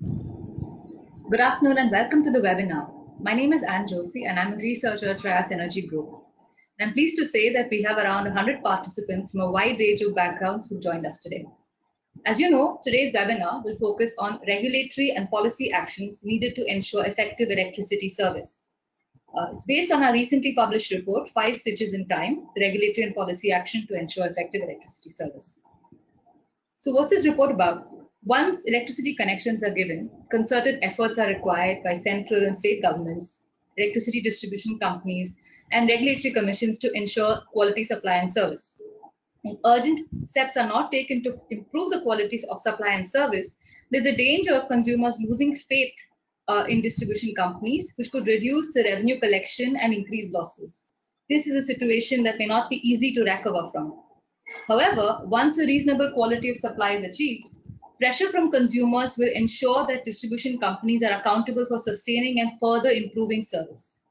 Good afternoon and welcome to the webinar. My name is Ann Josey and I'm a researcher at Prayas Energy Group. I'm pleased to say that we have around 100 participants from a wide range of backgrounds who joined us today. As you know, today's webinar will focus on regulatory and policy actions needed to ensure effective electricity service. Uh, it's based on our recently published report, Five Stitches in Time, Regulatory and Policy Action to Ensure Effective Electricity Service. So what's this report about? Once electricity connections are given, concerted efforts are required by central and state governments, electricity distribution companies, and regulatory commissions to ensure quality supply and service. If urgent steps are not taken to improve the qualities of supply and service, there's a danger of consumers losing faith uh, in distribution companies, which could reduce the revenue collection and increase losses. This is a situation that may not be easy to recover from. However, once a reasonable quality of supply is achieved, pressure from consumers will ensure that distribution companies are accountable for sustaining and further improving service.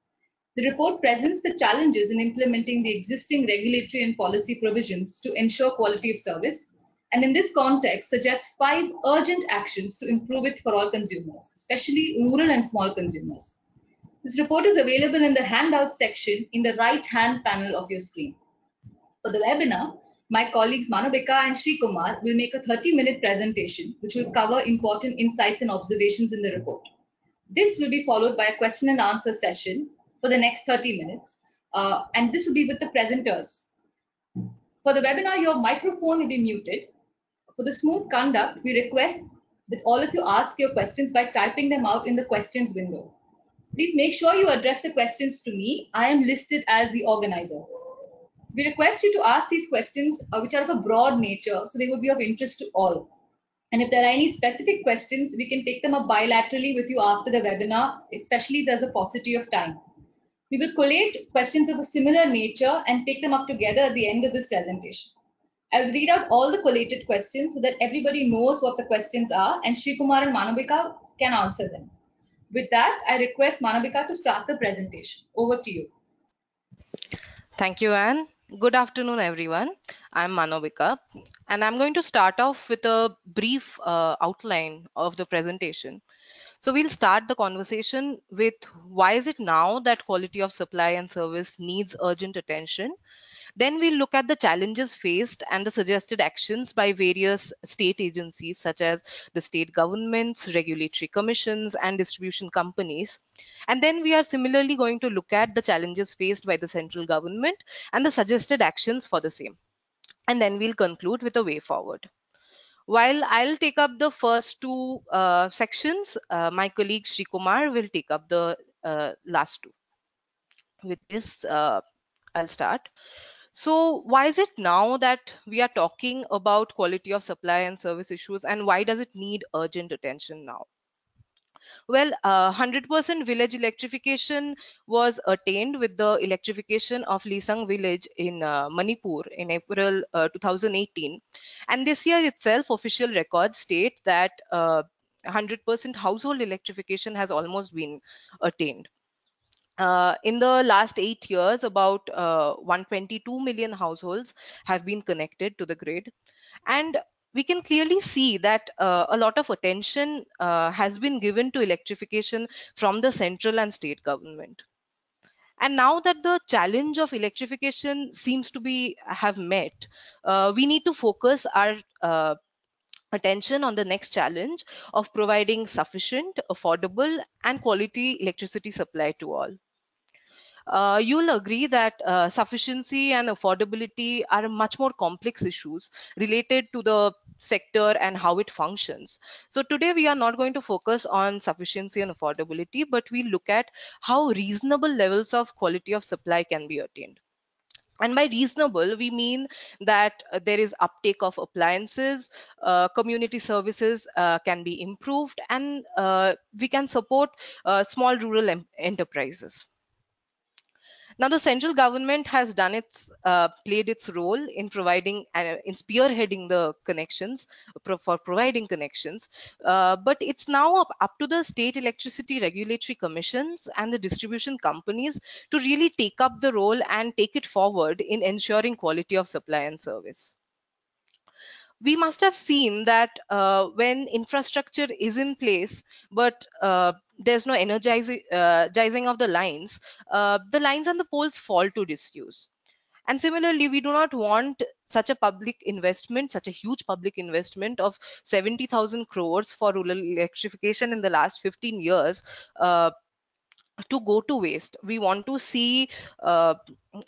The report presents the challenges in implementing the existing regulatory and policy provisions to ensure quality of service, and in this context suggests five urgent actions to improve it for all consumers, especially rural and small consumers. This report is available in the handout section in the right-hand panel of your screen. For the webinar, my colleagues Manabika and Sri Kumar will make a 30-minute presentation which will cover important insights and observations in the report. This will be followed by a question and answer session for the next 30 minutes, uh, and this will be with the presenters. For the webinar, your microphone will be muted. For the smooth conduct, we request that all of you ask your questions by typing them out in the questions window. Please make sure you address the questions to me. I am listed as the organizer. We request you to ask these questions uh, which are of a broad nature, so they would be of interest to all. And if there are any specific questions, we can take them up bilaterally with you after the webinar, especially if there's a paucity of time. We will collate questions of a similar nature and take them up together at the end of this presentation. I'll read out all the collated questions so that everybody knows what the questions are and Sri Kumar and Manabika can answer them. With that, I request Manabika to start the presentation. Over to you. Thank you, Ann. Good afternoon, everyone. I'm Manabika, and I'm going to start off with a brief uh, outline of the presentation. So we'll start the conversation with why is it now that quality of supply and service needs urgent attention? Then we'll look at the challenges faced and the suggested actions by various state agencies such as the state governments, regulatory commissions, and distribution companies. And then we are similarly going to look at the challenges faced by the central government and the suggested actions for the same. And then we'll conclude with a way forward. While I'll take up the first two uh, sections, uh, my colleague Sri Kumar will take up the uh, last two. With this, uh, I'll start. So why is it now that we are talking about quality of supply and service issues and why does it need urgent attention now? Well, 100% uh, village electrification was attained with the electrification of Leisang village in uh, Manipur in April uh, 2018. And this year itself, official records state that 100% uh, household electrification has almost been attained. Uh, in the last eight years, about uh, 122 million households have been connected to the grid. And we can clearly see that uh, a lot of attention uh, has been given to electrification from the central and state government. And now that the challenge of electrification seems to be have met, uh, we need to focus our uh, attention on the next challenge of providing sufficient, affordable, and quality electricity supply to all uh, you'll agree that uh, sufficiency and affordability are much more complex issues related to the sector and how it functions. So today we are not going to focus on sufficiency and affordability, but we look at how reasonable levels of quality of supply can be attained. And by reasonable, we mean that uh, there is uptake of appliances, uh, community services uh, can be improved, and uh, we can support uh, small rural enterprises. Now, the central government has done its uh, played its role in providing uh, in spearheading the connections for providing connections, uh, but it's now up, up to the state electricity regulatory commissions and the distribution companies to really take up the role and take it forward in ensuring quality of supply and service. We must have seen that uh, when infrastructure is in place, but uh, there's no energizing uh, of the lines, uh, the lines and the poles fall to disuse. And similarly, we do not want such a public investment, such a huge public investment of 70,000 crores for rural electrification in the last 15 years uh, to go to waste. We want to see uh,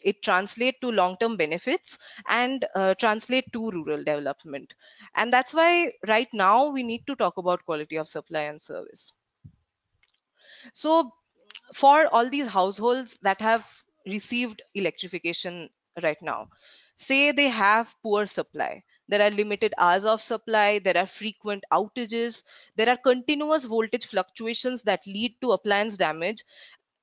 it translate to long-term benefits and uh, translate to rural development. And that's why right now we need to talk about quality of supply and service. So for all these households that have received electrification right now, say they have poor supply, there are limited hours of supply, there are frequent outages, there are continuous voltage fluctuations that lead to appliance damage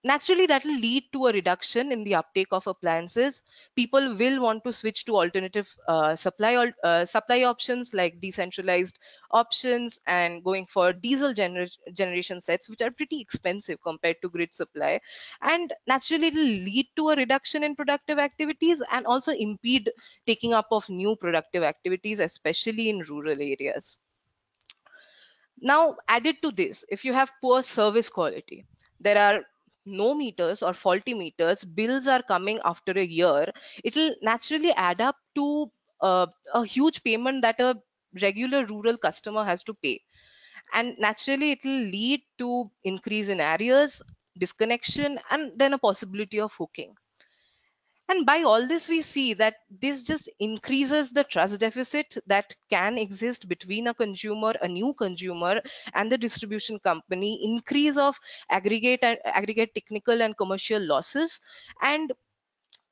naturally that will lead to a reduction in the uptake of appliances. People will want to switch to alternative uh, supply uh, supply options like decentralized options and going for diesel gener generation sets which are pretty expensive compared to grid supply. And naturally it will lead to a reduction in productive activities and also impede taking up of new productive activities especially in rural areas. Now added to this if you have poor service quality there are no meters or faulty meters bills are coming after a year it will naturally add up to uh, a huge payment that a regular rural customer has to pay. And naturally it will lead to increase in areas disconnection and then a possibility of hooking and by all this, we see that this just increases the trust deficit that can exist between a consumer, a new consumer, and the distribution company, increase of aggregate and aggregate technical and commercial losses, and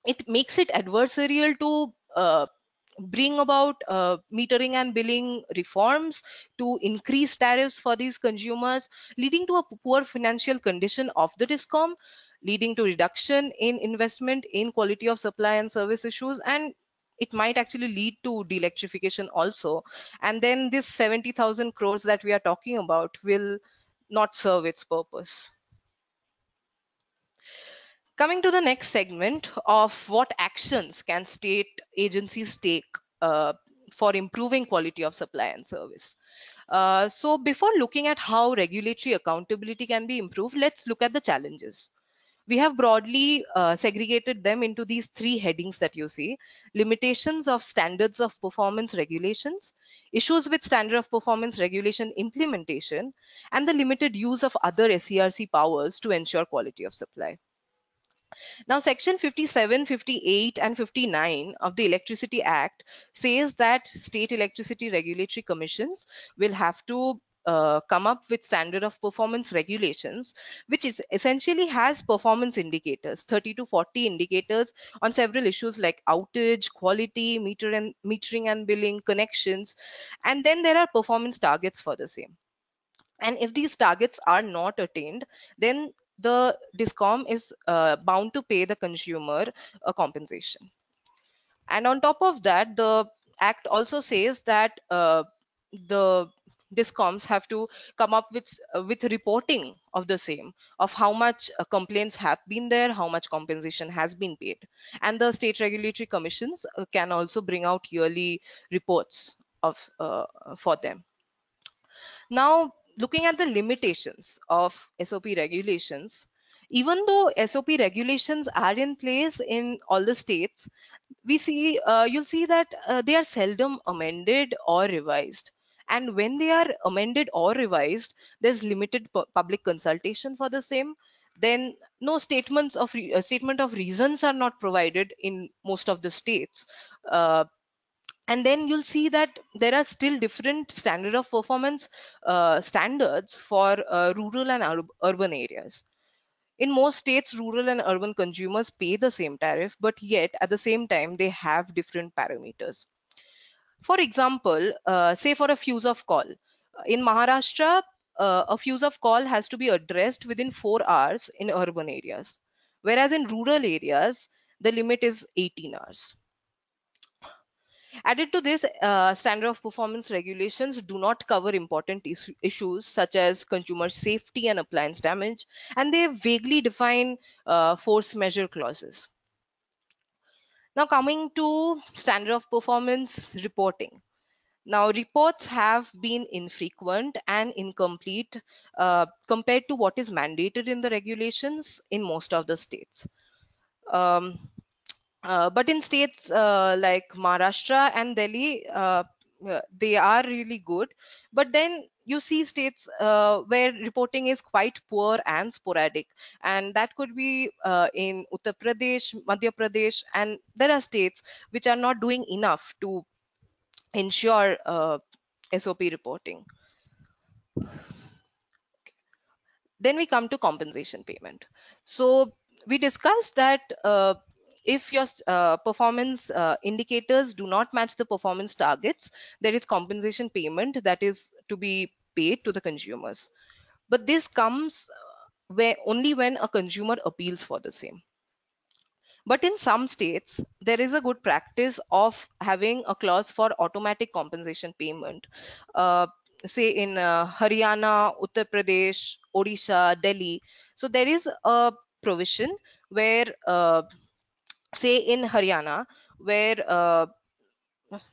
it makes it adversarial to uh, bring about uh, metering and billing reforms to increase tariffs for these consumers, leading to a poor financial condition of the DISCOM, leading to reduction in investment in quality of supply and service issues and it might actually lead to de-electrification also. And then this 70000 crores that we are talking about will not serve its purpose. Coming to the next segment of what actions can state agencies take uh, for improving quality of supply and service. Uh, so before looking at how regulatory accountability can be improved let's look at the challenges we have broadly uh, segregated them into these three headings that you see. Limitations of standards of performance regulations issues with standard of performance regulation implementation and the limited use of other SERC powers to ensure quality of supply. Now section 57 58 and 59 of the electricity act says that state electricity regulatory commissions will have to uh, come up with standard of performance regulations which is essentially has performance indicators 30 to 40 indicators on several issues like outage quality meter and metering and billing connections and then there are performance targets for the same. And if these targets are not attained then the discom is uh, bound to pay the consumer a compensation. And on top of that the act also says that uh, the discoms have to come up with uh, with reporting of the same of how much uh, complaints have been there how much compensation has been paid. And the state regulatory commissions uh, can also bring out yearly reports of uh, for them. Now looking at the limitations of sop regulations even though sop regulations are in place in all the states we see uh, you'll see that uh, they are seldom amended or revised and when they are amended or revised there's limited public consultation for the same then no statements of uh, statement of reasons are not provided in most of the states. Uh, and then you'll see that there are still different standard of performance uh, standards for uh, rural and ur urban areas. In most states rural and urban consumers pay the same tariff but yet at the same time they have different parameters for example, uh, say for a fuse off call, in Maharashtra, uh, a fuse off call has to be addressed within four hours in urban areas, whereas in rural areas, the limit is 18 hours. Added to this, uh, standard of performance regulations do not cover important is issues such as consumer safety and appliance damage, and they vaguely define uh, force majeure clauses. Now coming to standard of performance reporting. Now, reports have been infrequent and incomplete uh, compared to what is mandated in the regulations in most of the states. Um, uh, but in states uh, like Maharashtra and Delhi, uh, they are really good. But then you see states uh, where reporting is quite poor and sporadic, and that could be uh, in Uttar Pradesh, Madhya Pradesh, and there are states which are not doing enough to ensure uh, SOP reporting. Then we come to compensation payment. So we discussed that uh, if your uh, performance uh, indicators do not match the performance targets, there is compensation payment that is to be paid to the consumers. But this comes where only when a consumer appeals for the same. But in some states, there is a good practice of having a clause for automatic compensation payment. Uh, say in uh, Haryana, Uttar Pradesh, Odisha, Delhi. So there is a provision where, uh, say in Haryana, where uh,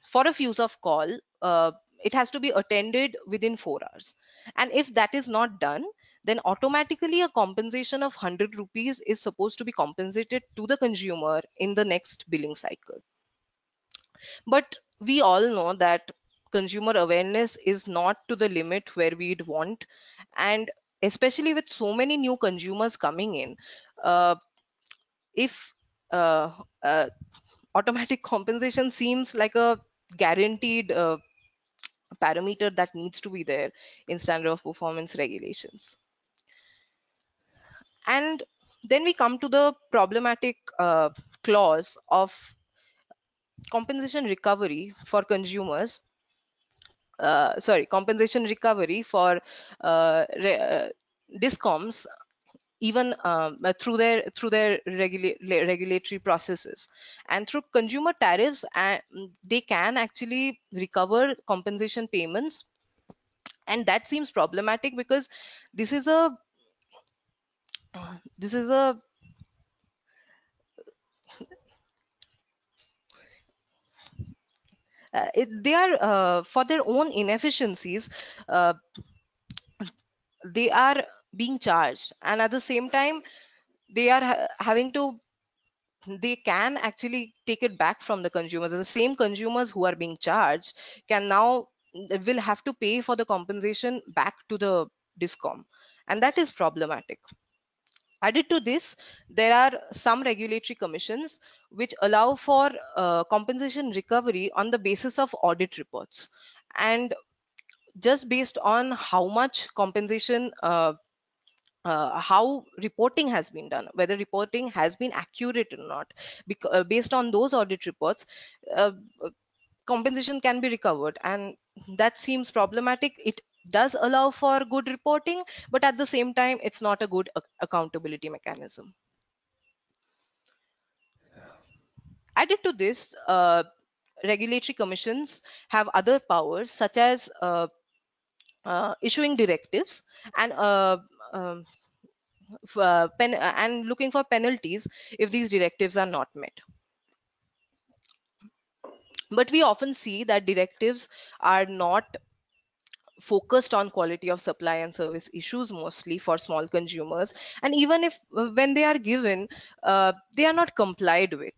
for a fuse off call, uh, it has to be attended within four hours. And if that is not done, then automatically a compensation of 100 rupees is supposed to be compensated to the consumer in the next billing cycle. But we all know that consumer awareness is not to the limit where we'd want. And especially with so many new consumers coming in, uh, if automatic compensation seems like a guaranteed uh, parameter that needs to be there in standard of performance regulations. And then we come to the problematic uh, clause of compensation recovery for consumers. Uh, sorry, compensation recovery for uh, uh, discoms even um, uh, through their through their regula regulatory processes. And through consumer tariffs and they can actually recover compensation payments. And that seems problematic because this is a this is a uh, it, they are uh, for their own inefficiencies uh, they are being charged. And at the same time they are ha having to they can actually take it back from the consumers. The same consumers who are being charged can now will have to pay for the compensation back to the discom. And that is problematic. Added to this, there are some regulatory commissions which allow for uh, compensation recovery on the basis of audit reports. And just based on how much compensation, uh, uh, how reporting has been done, whether reporting has been accurate or not, because, uh, based on those audit reports, uh, compensation can be recovered. And that seems problematic. It does allow for good reporting, but at the same time, it's not a good accountability mechanism. Added to this, uh, regulatory commissions have other powers such as uh, uh, issuing directives and um, uh, pen and looking for penalties if these directives are not met. But we often see that directives are not focused on quality of supply and service issues mostly for small consumers. And even if uh, when they are given uh, they are not complied with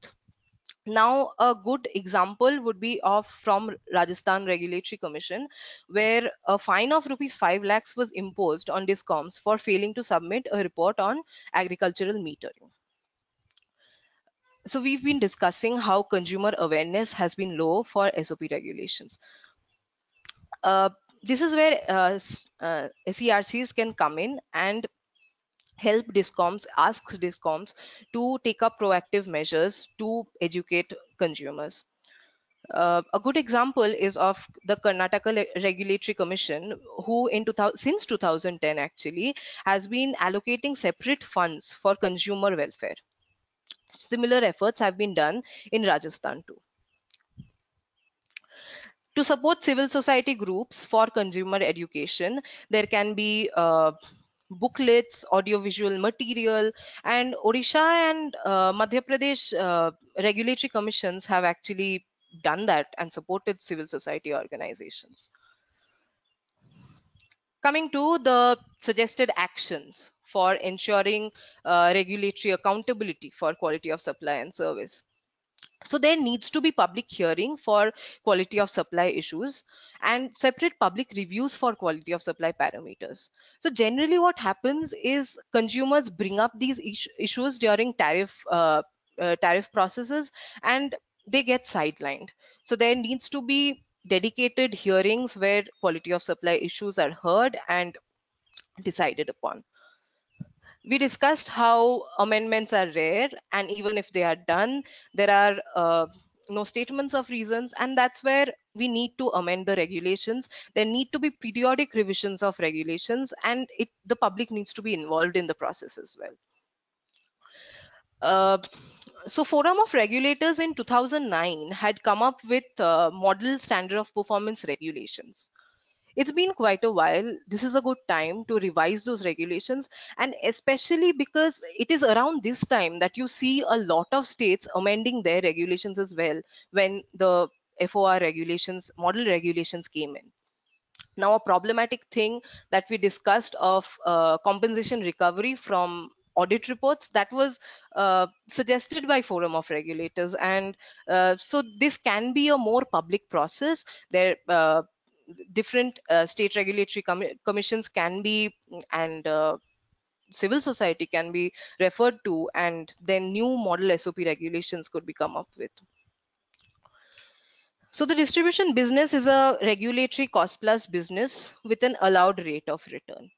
now a good example would be of from rajasthan regulatory commission where a fine of rupees 5 lakhs was imposed on discoms for failing to submit a report on agricultural metering. So we've been discussing how consumer awareness has been low for sop regulations. Uh, this is where uh, uh, SERCs can come in and help discoms asks discoms to take up proactive measures to educate consumers uh, a good example is of the Karnataka Regulatory Commission, who in 2000, since 2010 actually has been allocating separate funds for consumer welfare. Similar efforts have been done in Rajasthan too to support civil society groups for consumer education there can be uh, booklets audiovisual material and odisha and uh, madhya pradesh uh, regulatory commissions have actually done that and supported civil society organizations. Coming to the suggested actions for ensuring uh, regulatory accountability for quality of supply and service. So there needs to be public hearing for quality of supply issues and separate public reviews for quality of supply parameters. So generally what happens is consumers bring up these issues during tariff uh, uh, tariff processes and they get sidelined. So there needs to be dedicated hearings where quality of supply issues are heard and decided upon we discussed how amendments are rare and even if they are done there are uh, no statements of reasons and that's where we need to amend the regulations. There need to be periodic revisions of regulations and it the public needs to be involved in the process as well. Uh, so forum of regulators in 2009 had come up with uh, model standard of performance regulations it's been quite a while. This is a good time to revise those regulations, and especially because it is around this time that you see a lot of states amending their regulations as well when the FOR regulations, model regulations came in. Now, a problematic thing that we discussed of uh, compensation recovery from audit reports that was uh, suggested by forum of regulators and uh, so this can be a more public process there uh, different uh, state regulatory com commissions can be and uh, civil society can be referred to and then new model SOP regulations could be come up with. So the distribution business is a regulatory cost plus business with an allowed rate of return.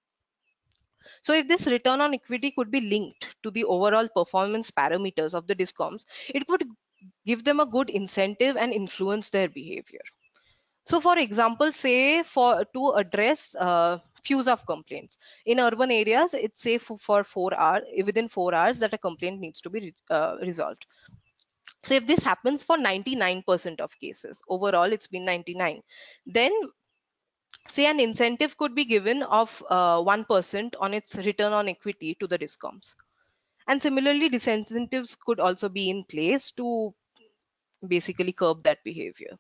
So if this return on equity could be linked to the overall performance parameters of the discoms, it would give them a good incentive and influence their behavior. So for example, say for to address uh, fuse off complaints in urban areas, it's safe for four hours within four hours that a complaint needs to be uh, resolved. So if this happens for 99% of cases, overall it's been 99, then say an incentive could be given of 1% uh, on its return on equity to the discoms. And similarly, disincentives could also be in place to basically curb that behavior.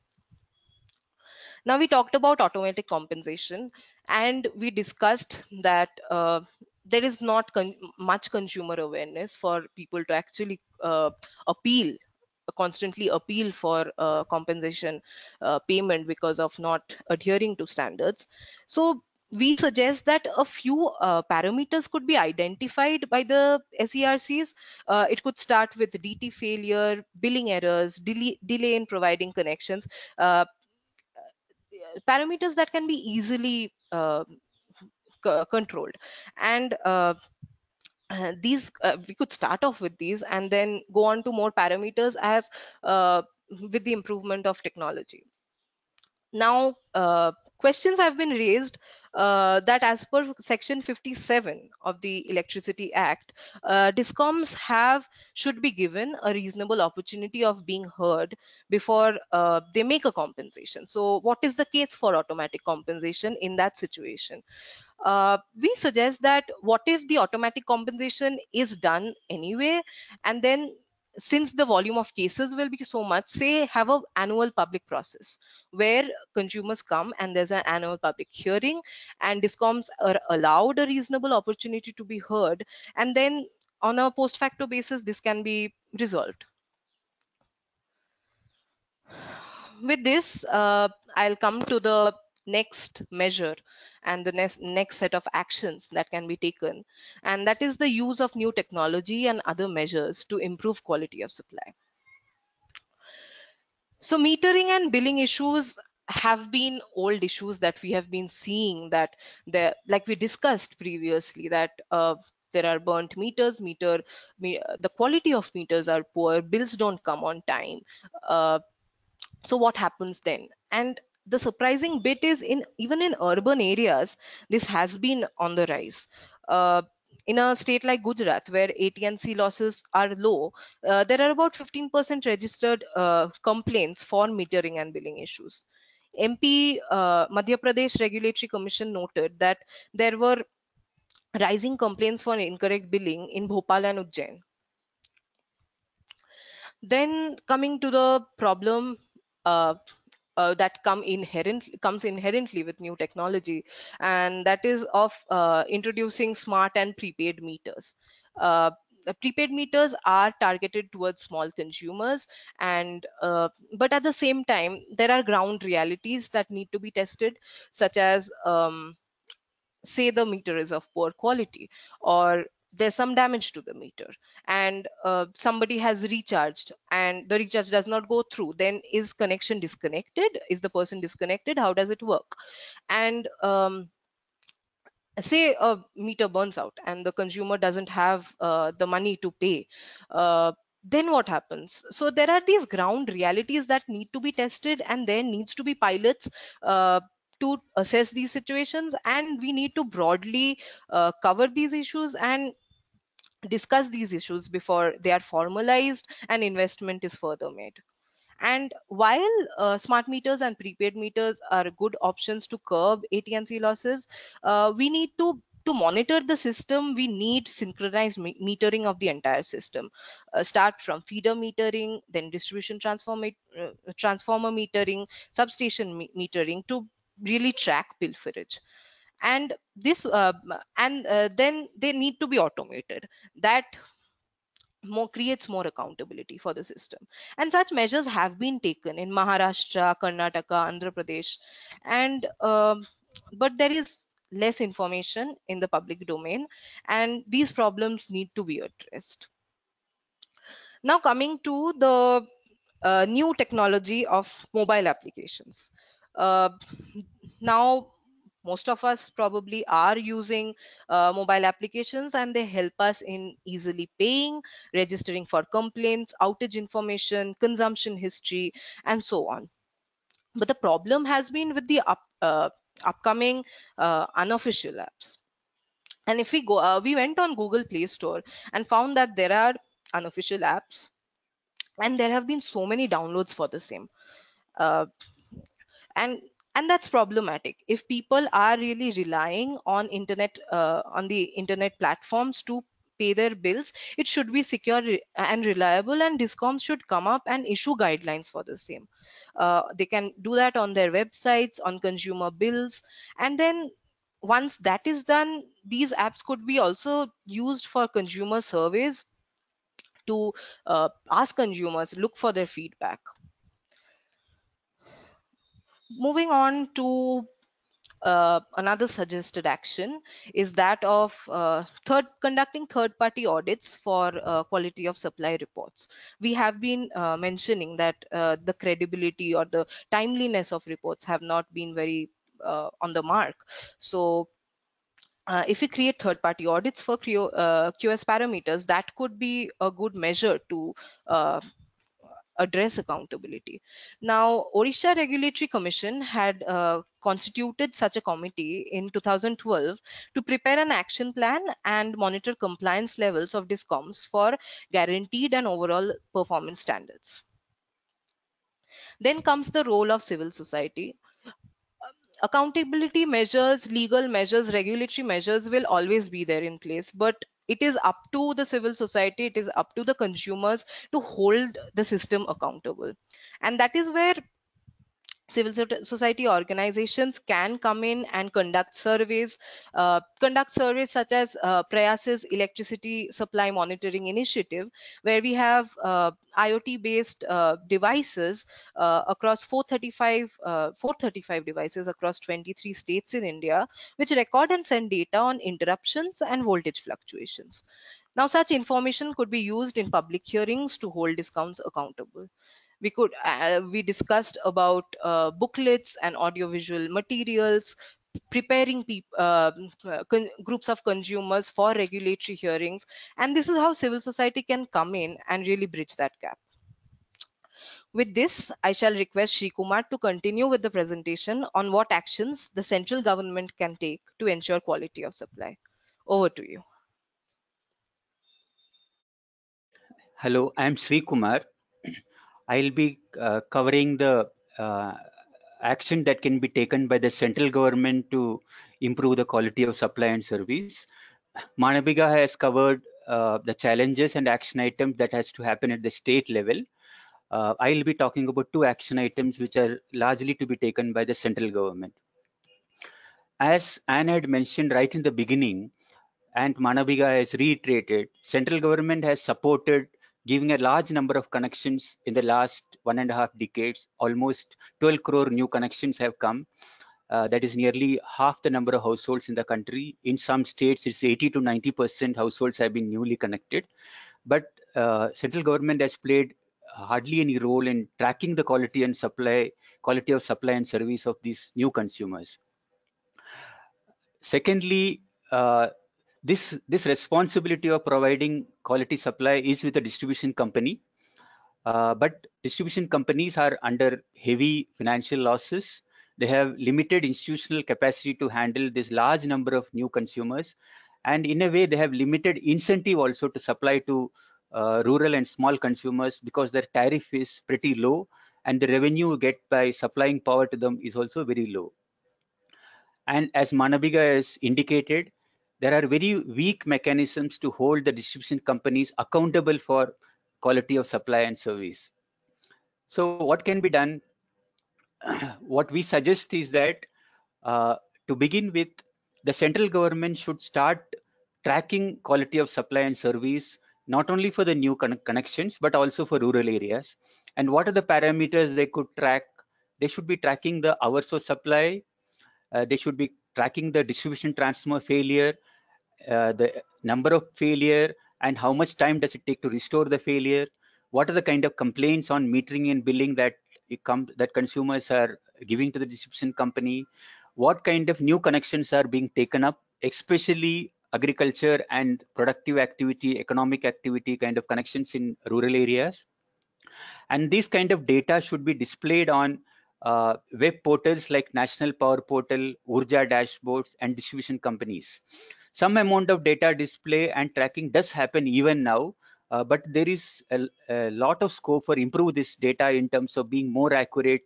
Now we talked about automatic compensation and we discussed that uh, there is not con much consumer awareness for people to actually uh, appeal constantly appeal for uh, compensation uh, payment because of not adhering to standards so we suggest that a few uh, parameters could be identified by the SERCs. Uh, it could start with DT failure, billing errors, delay, delay in providing connections, uh, parameters that can be easily uh, controlled. And uh, uh, these uh, we could start off with these and then go on to more parameters as uh, with the improvement of technology. Now uh, questions have been raised uh, that as per section 57 of the electricity act uh, discoms have should be given a reasonable opportunity of being heard before uh, they make a compensation. So what is the case for automatic compensation in that situation? Uh, we suggest that what if the automatic compensation is done anyway and then since the volume of cases will be so much say have a annual public process where consumers come and there's an annual public hearing and discoms are allowed a reasonable opportunity to be heard and then on a post facto basis this can be resolved. With this uh, i'll come to the next measure and the next, next set of actions that can be taken. And that is the use of new technology and other measures to improve quality of supply. So metering and billing issues have been old issues that we have been seeing that the like we discussed previously that uh, there are burnt meters meter me, the quality of meters are poor bills don't come on time uh, so what happens then and the surprising bit is in even in urban areas this has been on the rise uh, in a state like Gujarat, where AT&C losses are low, uh, there are about 15% registered uh, complaints for metering and billing issues. MP uh, Madhya Pradesh Regulatory Commission noted that there were rising complaints for incorrect billing in Bhopal and Ujjain. Then coming to the problem uh, uh, that come inherently comes inherently with new technology. And that is of uh, introducing smart and prepaid meters. Uh, prepaid meters are targeted towards small consumers and uh, but at the same time there are ground realities that need to be tested such as um, say the meter is of poor quality or there's some damage to the meter. And uh, somebody has recharged and the recharge does not go through then is connection disconnected? Is the person disconnected? How does it work? And um, say a meter burns out and the consumer doesn't have uh, the money to pay uh, then what happens? So there are these ground realities that need to be tested and there needs to be pilots uh, to assess these situations and we need to broadly uh, cover these issues and discuss these issues before they are formalized and investment is further made and while uh, smart meters and prepaid meters are good options to curb AT&C losses, uh, we need to to monitor the system, we need synchronized metering of the entire system. Uh, start from feeder metering, then distribution transformer, uh, transformer metering, substation metering to really track pilferage and this uh, and uh, then they need to be automated. That more creates more accountability for the system. And such measures have been taken in maharashtra karnataka andhra pradesh. And um, but there is less information in the public domain and these problems need to be addressed. Now coming to the uh, new technology of mobile applications. Uh, now most of us probably are using uh, mobile applications and they help us in easily paying registering for complaints outage information consumption history and so on. But the problem has been with the up, uh, upcoming uh, unofficial apps. And if we go uh, we went on google play store and found that there are unofficial apps and there have been so many downloads for the same. Uh, and and that's problematic. If people are really relying on internet uh, on the internet platforms to pay their bills it should be secure and reliable and discoms should come up and issue guidelines for the same. Uh, they can do that on their websites on consumer bills. And then once that is done these apps could be also used for consumer surveys to uh, ask consumers look for their feedback moving on to uh, another suggested action is that of uh, third conducting third party audits for uh, quality of supply reports. We have been uh, mentioning that uh, the credibility or the timeliness of reports have not been very uh, on the mark. So if we create third party audits for QS parameters that could be a good measure to address accountability. Now, Odisha Regulatory Commission had uh, constituted such a committee in 2012 to prepare an action plan and monitor compliance levels of DISCOMs for guaranteed and overall performance standards. Then comes the role of civil society. Accountability measures, legal measures, regulatory measures will always be there in place, but it is up to the civil society it is up to the consumers to hold the system accountable. And that is where civil society organizations can come in and conduct surveys uh, conduct surveys such as uh, Prayas's electricity supply monitoring initiative where we have uh, iot based uh, devices uh, across 435 uh, 435 devices across 23 states in india which record and send data on interruptions and voltage fluctuations. Now such information could be used in public hearings to hold DISCOMs accountable we could uh, we discussed about uh, booklets and audiovisual materials preparing uh, groups of consumers for regulatory hearings and this is how civil society can come in and really bridge that gap with this, I shall request Sri Kumar to continue with the presentation on what actions the central government can take to ensure quality of supply. Over to you. Hello, I am Sri Kumar. I'll be uh, covering the uh, action that can be taken by the central government to improve the quality of supply and service. Manabika has covered uh, the challenges and action items that has to happen at the state level. uh, I'll be talking about two action items which are largely to be taken by the central government. As Ann had mentioned right in the beginning, and Manabika has reiterated, central government has supported giving a large number of connections in the last one and a half decades. Almost 12 crore new connections have come. Uh, that is nearly half the number of households in the country. In some states, it's 80 to 90% households have been newly connected. But uh, central government has played hardly any role in tracking the quality and supply, quality of supply and service of these new consumers. Secondly, uh, this this responsibility of providing quality supply is with the distribution company. Uh, but distribution companies are under heavy financial losses. They have limited institutional capacity to handle this large number of new consumers. And in a way they have limited incentive also to supply to uh, rural and small consumers because their tariff is pretty low and the revenue you get by supplying power to them is also very low. And as Manabika has indicated there are very weak mechanisms to hold the distribution companies accountable for quality of supply and service. So what can be done? what we suggest is that uh, to begin with, the central government should start tracking quality of supply and service, not only for the new con connections, but also for rural areas. And what are the parameters they could track? They should be tracking the hours of supply. Uh, they should be tracking the distribution transformer failure, uh, the number of failure, and how much time does it take to restore the failure. What are the kind of complaints on metering and billing that that consumers are giving to the distribution company? What kind of new connections are being taken up, especially agriculture and productive activity, economic activity kind of connections in rural areas. And these kind of data should be displayed on uh, web portals like National Power Portal, Urja dashboards, and distribution companies. Some amount of data display and tracking does happen even now, uh, but there is a, a, lot of scope for improve this data in terms of being more accurate,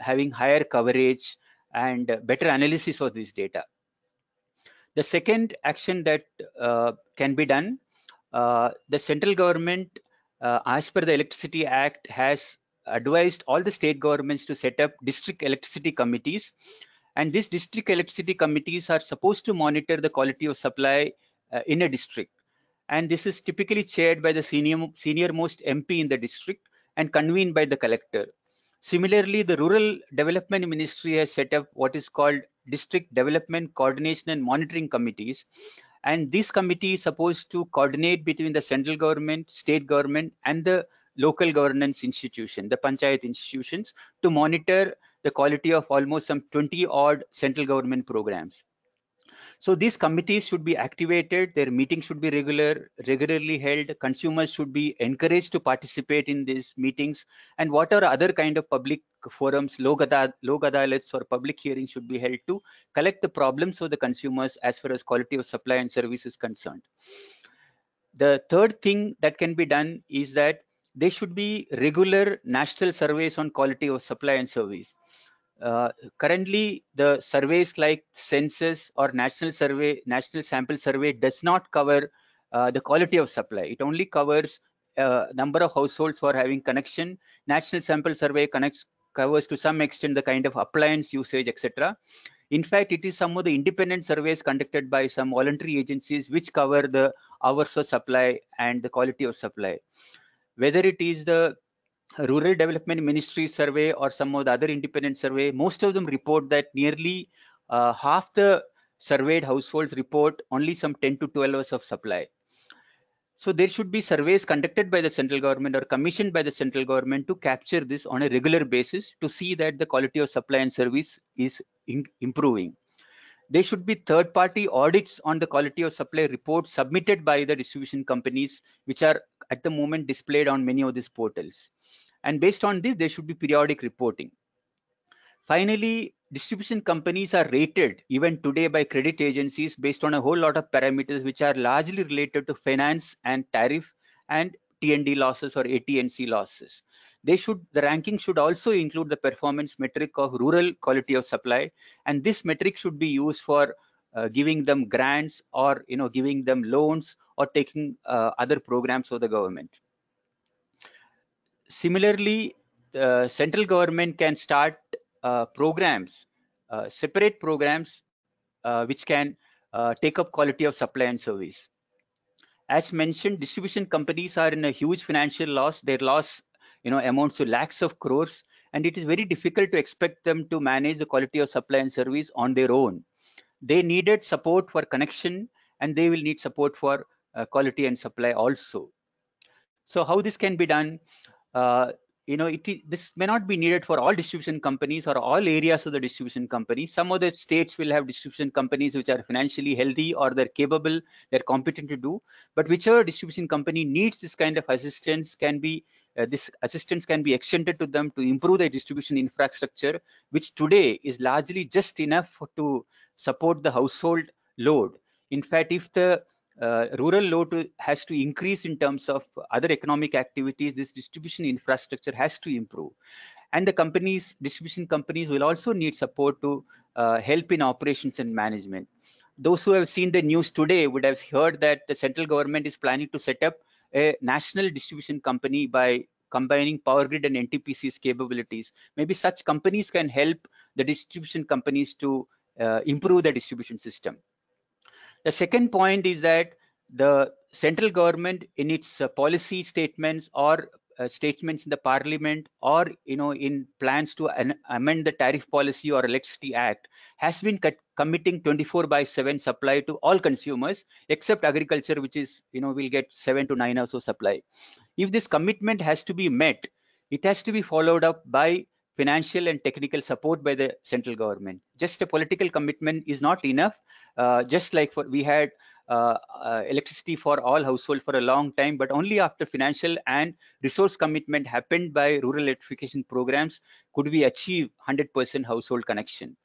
having higher coverage, and better analysis of this data. The second action that uh, can be done, uh, the central government, uh, as per the Electricity Act, has advised all the state governments to set up district electricity committees and these district electricity committees are supposed to monitor the quality of supply uh, in a district. And this is typically chaired by the senior senior most mp in the district and convened by the collector. Similarly the rural development ministry has set up what is called district development coordination and monitoring committees. And this committee is supposed to coordinate between the central government state government and the local governance institution, the panchayat institutions, to monitor the quality of almost some 20 odd central government programs. So these committees should be activated, their meetings should be regular, regularly held, consumers should be encouraged to participate in these meetings, and what are other kind of public forums, Lok Adalats or public hearings should be held to collect the problems of the consumers as far as quality of supply and service is concerned. The third thing that can be done is that there should be regular national surveys on quality of supply and service. Uh, currently, the surveys like census or national survey, national sample survey does not cover uh, the quality of supply. It only covers uh, number of households who are having connection. National sample survey connects covers to some extent the kind of appliance usage, etc. In fact, it is some of the independent surveys conducted by some voluntary agencies which cover the hours of supply and the quality of supply whether it is the rural development ministry survey or some of the other independent survey most of them report that nearly uh, half the surveyed households report only some 10 to 12 hours of supply. So there should be surveys conducted by the central government or commissioned by the central government to capture this on a regular basis to see that the quality of supply and service is improving. There should be third party audits on the quality of supply reports submitted by the distribution companies which are at the moment displayed on many of these portals and based on this there should be periodic reporting. Finally distribution companies are rated even today by credit agencies based on a whole lot of parameters which are largely related to finance and tariff and TND losses or AT&C losses. They should the ranking should also include the performance metric of rural quality of supply. And this metric should be used for uh, giving them grants or you know giving them loans or taking uh, other programs of the government similarly, the central government can start uh, programs, uh, separate programs, uh, which can uh, take up quality of supply and service. As mentioned, distribution companies are in a huge financial loss. Their loss, you know, amounts to lakhs of crores, and it is very difficult to expect them to manage the quality of supply and service on their own. They needed support for connection, and they will need support for uh, quality and supply also. So how this can be done? Uh, you know, it, this may not be needed for all distribution companies or all areas of the distribution company. Some of the states will have distribution companies which are financially healthy or they're capable, they're competent to do. But whichever distribution company needs this kind of assistance can be, uh, this assistance can be extended to them to improve their distribution infrastructure, which today is largely just enough to support the household load. In fact, if the uh, rural load has to increase in terms of other economic activities. This distribution infrastructure has to improve. And the companies distribution companies will also need support to uh, help in operations and management. Those who have seen the news today would have heard that the central government is planning to set up a national distribution company by combining power grid and ntpc's capabilities. Maybe such companies can help the distribution companies to uh, improve the distribution system the second point is that the central government in its uh, policy statements or uh, statements in the parliament or you know in plans to amend the tariff policy or electricity act has been committing 24 by 7 supply to all consumers except agriculture which is you know will get 7 to 9 hours of supply. If this commitment has to be met it has to be followed up by financial and technical support by the central government. Just a political commitment is not enough. Uh, just like for, we had uh, uh, electricity for all household for a long time, but only after financial and resource commitment happened by rural electrification programs could we achieve 100% household connection.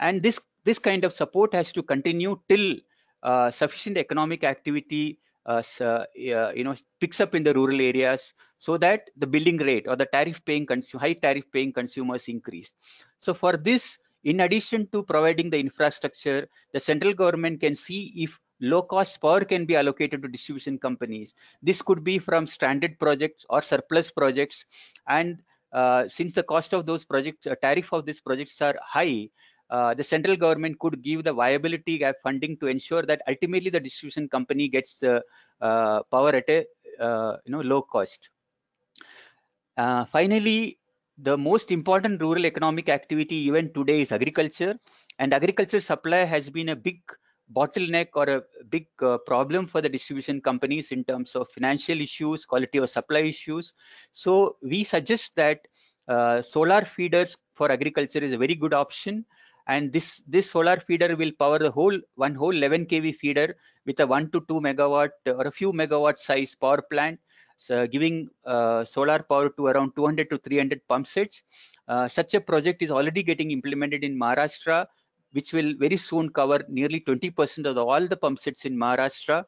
And this this kind of support has to continue till uh, sufficient economic activity uh, you know picks up in the rural areas so that the billing rate or the tariff paying high tariff paying consumers increase. So for this in addition to providing the infrastructure the central government can see if low cost power can be allocated to distribution companies. This could be from stranded projects or surplus projects. And uh, since the cost of those projects uh, tariff of these projects are high uh, the central government could give the viability gap funding to ensure that ultimately the distribution company gets the uh, power at a uh, you know low cost. Uh, finally, the most important rural economic activity even today is agriculture, and agriculture supply has been a big bottleneck or a big uh, problem for the distribution companies in terms of financial issues, quality of supply issues. So we suggest that solar feeders for agriculture is a very good option and this this solar feeder will power the whole one whole 11 kV feeder with a 1 to 2 megawatt or a few megawatt size power plant so giving uh, solar power to around 200 to 300 pump sets. Uh, such a project is already getting implemented in Maharashtra which will very soon cover nearly 20% of the, all the pump sets in Maharashtra.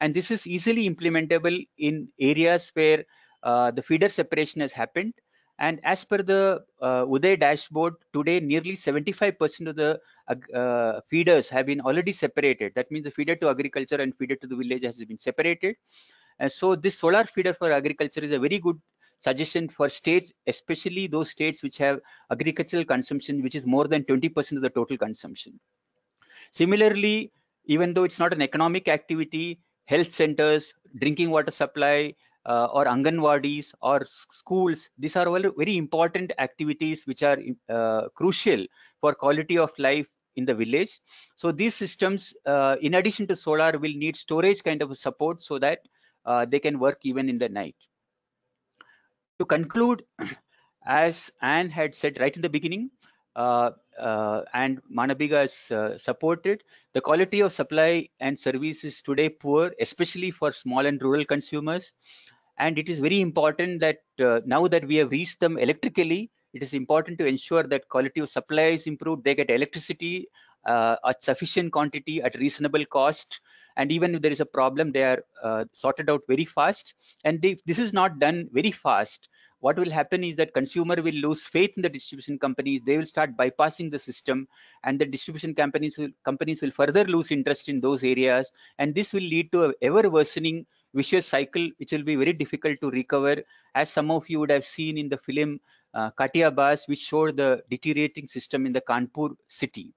And this is easily implementable in areas where uh, the feeder separation has happened and as per the uh, Uday dashboard, today nearly 75% of the uh, feeders have been already separated. That means the feeder to agriculture and feeder to the village has been separated. And so this solar feeder for agriculture is a very good suggestion for states, especially those states which have agricultural consumption, which is more than 20% of the total consumption. Similarly, even though it's not an economic activity, health centers, drinking water supply, uh, or Anganwadis or schools. These are all very important activities which are uh, crucial for quality of life in the village. So these systems, uh, in addition to solar, will need storage kind of support so that uh, they can work even in the night. To conclude, as Ann had said right in the beginning, uh, uh, and Manabika has uh, supported. The quality of supply and service is today poor, especially for small and rural consumers. And it is very important that uh, now that we have reached them electrically, it is important to ensure that quality of supply is improved. They get electricity uh, at sufficient quantity at reasonable cost. And even if there is a problem, they are uh, sorted out very fast. And if this is not done very fast, what will happen is that consumer will lose faith in the distribution companies they will start bypassing the system and the distribution companies will companies will further lose interest in those areas and this will lead to ever worsening vicious cycle which will be very difficult to recover as some of you would have seen in the film uh, Katiyabaaz which showed the deteriorating system in the Kanpur city.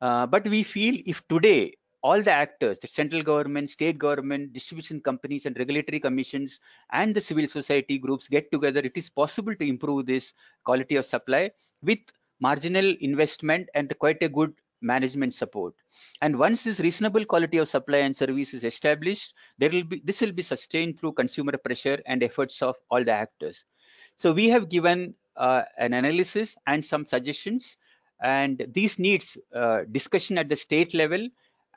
Uh, but we feel if today all the actors, the central government, state government, distribution companies and regulatory commissions and the civil society groups get together, it is possible to improve this quality of supply with marginal investment and quite a good management support. And once this reasonable quality of supply and service is established, there will be this will be sustained through consumer pressure and efforts of all the actors. So we have given uh, an analysis and some suggestions and these needs uh, discussion at the state level